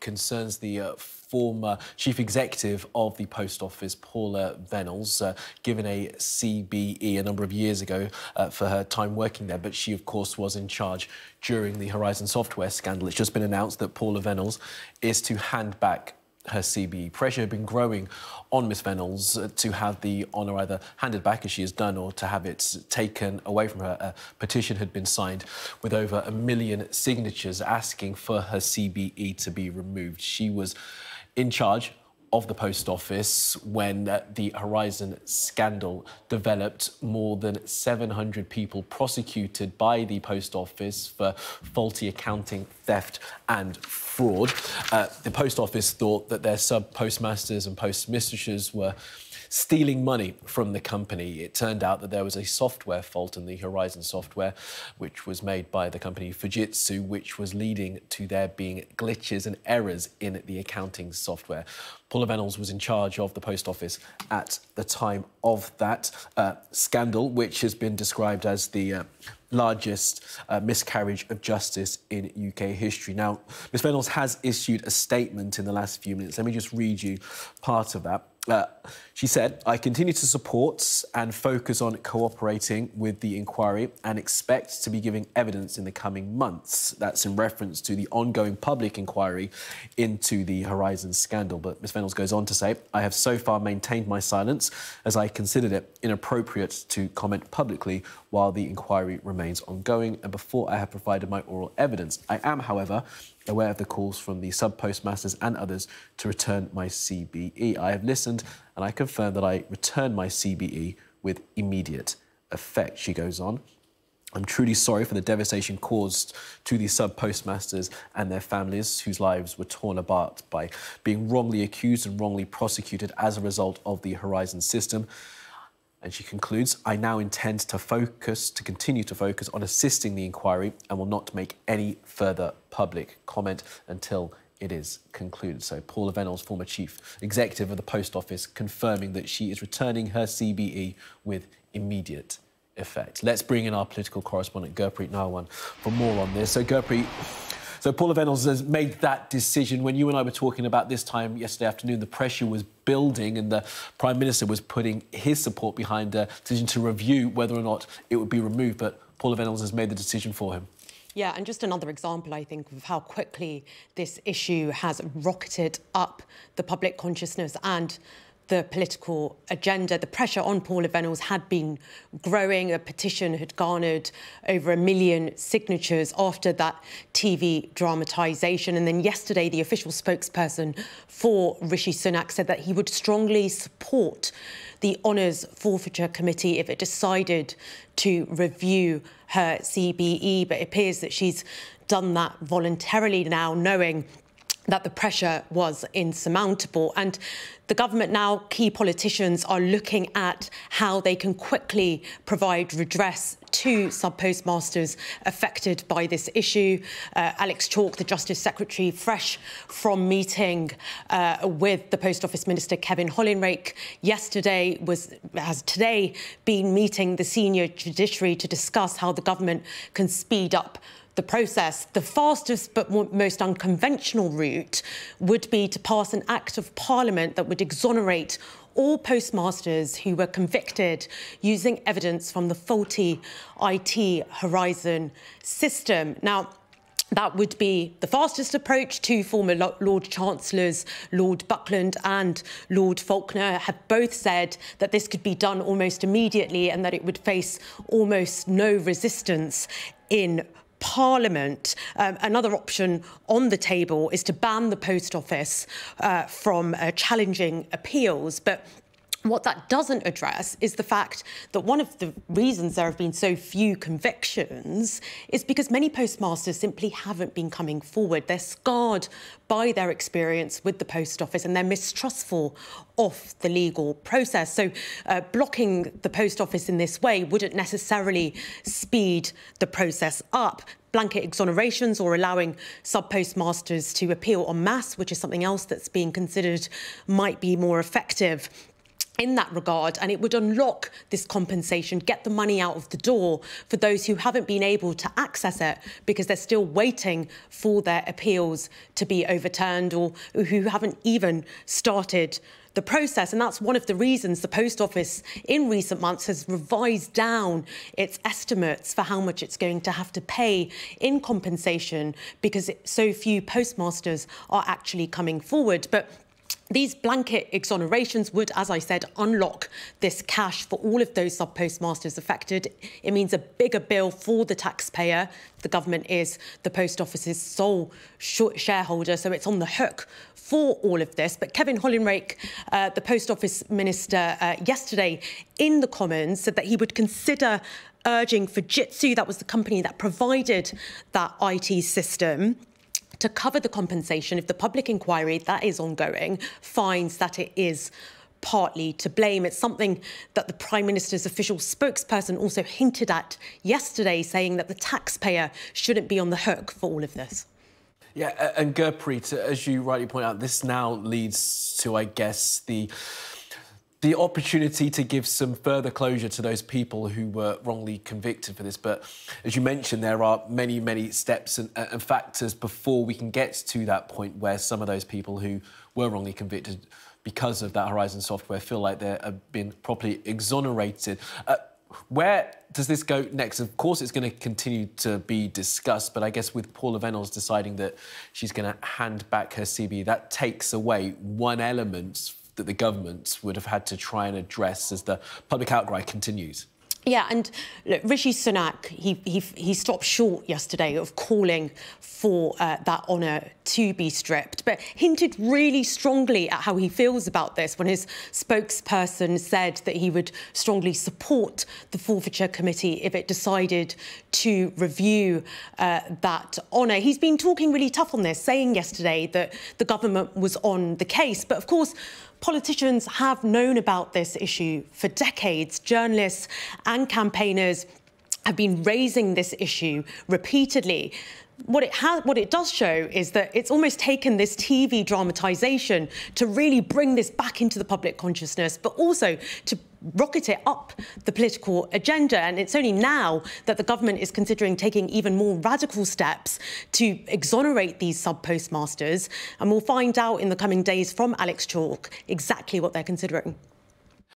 concerns the uh, former chief executive of the post office, Paula Vennells, uh, given a CBE a number of years ago uh, for her time working there. But she, of course, was in charge during the Horizon Software scandal. It's just been announced that Paula Vennells is to hand back her CBE. Pressure had been growing on Miss Vennells uh, to have the honour either handed back as she has done or to have it taken away from her. A petition had been signed with over a million signatures asking for her CBE to be removed. She was in charge of the post office when the Horizon scandal developed. More than 700 people prosecuted by the post office for faulty accounting, theft, and fraud. Uh, the post office thought that their sub postmasters and postmistresses were stealing money from the company. It turned out that there was a software fault in the Horizon software, which was made by the company Fujitsu, which was leading to there being glitches and errors in the accounting software. Paula Vennells was in charge of the post office at the time of that uh, scandal, which has been described as the uh, largest uh, miscarriage of justice in UK history. Now, Ms Vennells has issued a statement in the last few minutes. Let me just read you part of that. She said, I continue to support and focus on cooperating with the inquiry and expect to be giving evidence in the coming months. That's in reference to the ongoing public inquiry into the Horizon scandal. But Ms Vennells goes on to say, I have so far maintained my silence as I considered it inappropriate to comment publicly while the inquiry remains ongoing and before I have provided my oral evidence. I am, however, aware of the calls from the sub postmasters and others to return my CBE. I have listened and I confirm that I return my CBE with immediate effect. She goes on. I'm truly sorry for the devastation caused to the sub postmasters and their families whose lives were torn apart by being wrongly accused and wrongly prosecuted as a result of the Horizon system. And she concludes, I now intend to focus, to continue to focus on assisting the inquiry and will not make any further public comment until it is concluded. So Paula Vennells, former chief executive of the Post Office, confirming that she is returning her CBE with immediate effect. Let's bring in our political correspondent, Gurpreet Narwan, for more on this. So, Gurpreet, so Paula Vennells has made that decision. When you and I were talking about this time yesterday afternoon, the pressure was building and the Prime Minister was putting his support behind a decision to review whether or not it would be removed. But Paula Vennells has made the decision for him. Yeah, and just another example, I think, of how quickly this issue has rocketed up the public consciousness and the political agenda. The pressure on Paula Vennells had been growing. A petition had garnered over a million signatures after that TV dramatisation. And then yesterday, the official spokesperson for Rishi Sunak said that he would strongly support the Honours Forfeiture Committee if it decided to review her CBE. But it appears that she's done that voluntarily now, knowing that the pressure was insurmountable. And the government now, key politicians are looking at how they can quickly provide redress to sub-postmasters affected by this issue. Uh, Alex Chalk, the Justice Secretary, fresh from meeting uh, with the Post Office Minister Kevin Hollinrake yesterday, was has today been meeting the senior judiciary to discuss how the government can speed up the process. The fastest but most unconventional route would be to pass an Act of Parliament that would exonerate all postmasters who were convicted using evidence from the faulty IT Horizon system. Now, that would be the fastest approach. Two former Lord Chancellors, Lord Buckland and Lord Falconer, have both said that this could be done almost immediately and that it would face almost no resistance in Parliament. Um, another option on the table is to ban the post office uh, from uh, challenging appeals. But what that doesn't address is the fact that one of the reasons there have been so few convictions is because many postmasters simply haven't been coming forward. They're scarred by their experience with the post office and they're mistrustful of the legal process. So uh, blocking the post office in this way wouldn't necessarily speed the process up blanket exonerations or allowing sub-postmasters to appeal en masse, which is something else that's being considered might be more effective in that regard, and it would unlock this compensation, get the money out of the door for those who haven't been able to access it because they're still waiting for their appeals to be overturned or who haven't even started the process. And that's one of the reasons the Post Office in recent months has revised down its estimates for how much it's going to have to pay in compensation because so few postmasters are actually coming forward. But these blanket exonerations would, as I said, unlock this cash for all of those sub postmasters affected. It means a bigger bill for the taxpayer. The government is the post office's sole shareholder, so it's on the hook for all of this. But Kevin Hollinrake, uh, the post office minister, uh, yesterday in the Commons said that he would consider urging Fujitsu, that was the company that provided that IT system, to cover the compensation if the public inquiry that is ongoing finds that it is partly to blame. It's something that the Prime Minister's official spokesperson also hinted at yesterday, saying that the taxpayer shouldn't be on the hook for all of this. Yeah, and Gurpreet, as you rightly point out, this now leads to, I guess, the the opportunity to give some further closure to those people who were wrongly convicted for this. But as you mentioned, there are many, many steps and, and, factors before we can get to that point where some of those people who were wrongly convicted because of that Horizon software feel like they have been properly exonerated. Uh, where does this go next? Of course, it's going to continue to be discussed, but I guess with Paula Vennells deciding that she's going to hand back her CB, that takes away one element that the government would have had to try and address as the public outcry continues. Yeah, and look, Rishi Sunak, he, he, he stopped short yesterday of calling for uh, that honour to be stripped, but hinted really strongly at how he feels about this when his spokesperson said that he would strongly support the forfeiture committee if it decided to review uh, that honour. He's been talking really tough on this, saying yesterday that the government was on the case, but of course, Politicians have known about this issue for decades. Journalists and campaigners have been raising this issue repeatedly what it has, what it does show is that it's almost taken this TV dramatization to really bring this back into the public consciousness, but also to rocket it up the political agenda. And it's only now that the government is considering taking even more radical steps to exonerate these sub postmasters. And we'll find out in the coming days from Alex Chalk exactly what they're considering.